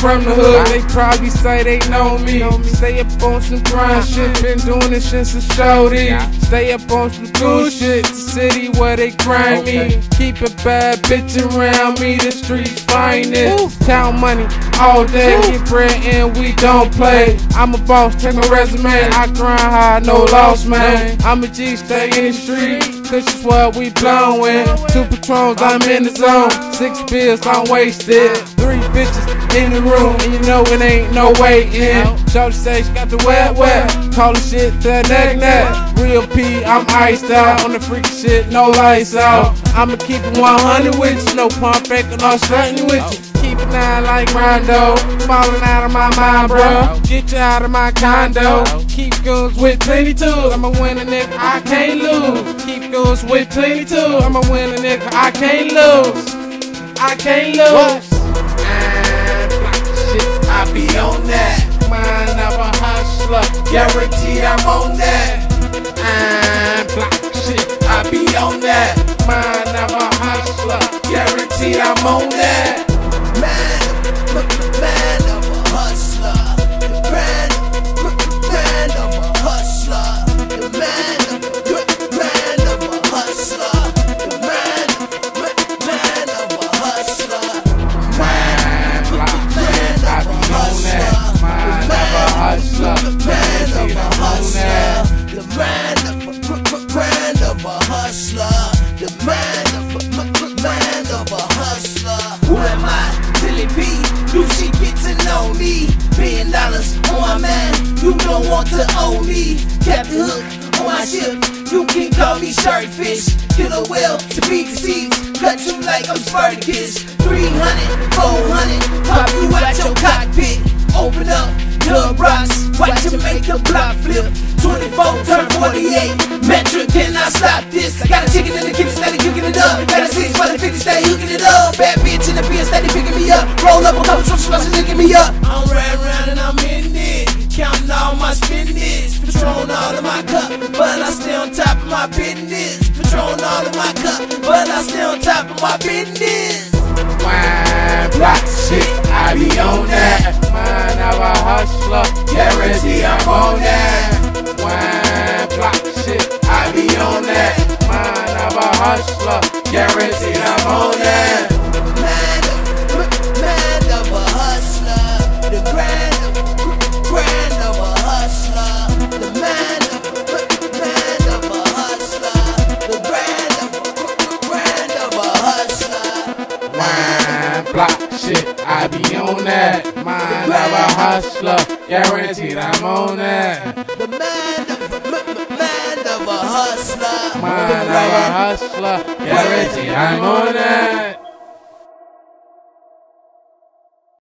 from the hood. They probably say they know me. Stay up on some grind shit. Been doing this since a shorty. Stay up on some cool shit. The city where they grind me. Keep a bad bitch around me. The streets finest. Town money all day. Get bread and we don't play. I'm a boss. Check my resume. I grind hard, no loss, man. I'm a G. Stay in the street. Cause it's what we blowin'. Two patrons, I'm in the zone. Six pills, I'm wasted. Bitches in the room, and you know it ain't no way in. Shorty say she got the wet wet. Call the shit the neck neck. Real P, I'm iced out. On the freaky shit, no lights out. I'ma keep it 100 with you. No pump fake or no stunting with you. Keep it down like Rondo. Falling out of my mind, bro. Get you out of my condo. Keep guns with plenty tools. I'm a winner, nigga. I can't lose. Keep guns with plenty tools. I'm a winner, nigga. I can't lose. I can't lose. And on that. Mind of a hustler. Guaranteed I'm on that. And block shit, I be on that. Mind of a hustler. Guaranteed I'm on that. Know me. Billion dollars on my man. You don't want to owe me. Captain Hook on my ship. You can call me Sharkfish. Killer whale to the seeds. Cut you like I'm Spartacus. 300, 400. Pop you out your cockpit. Open up, dub rocks. Watch you make the block flip. 24 turn 48. Metric cannot stop this. I got a chicken in the kitchen, steady cooking it up. Got a six for the 50, steady hooking it up. Bad bitch in the beer, steady picking me up. Roll up a couple trucks, rushing, me up. I'm riding around and I'm in it. Counting all my spendings. Patron all of my cup, but I stay on top of my business. Patron all of my cup, but I stay on top of my business. Wine block shit, I be on that. Mind of a hustler, guarantee I'm on that. Wine block shit, I be on that. Mind of a hustler, guarantee I'm on that. Block shit, I be on that. Mind of a hustler, guaranteed I'm on that. The man of, man of a hustler, Mind of a hustler, guaranteed I'm on that.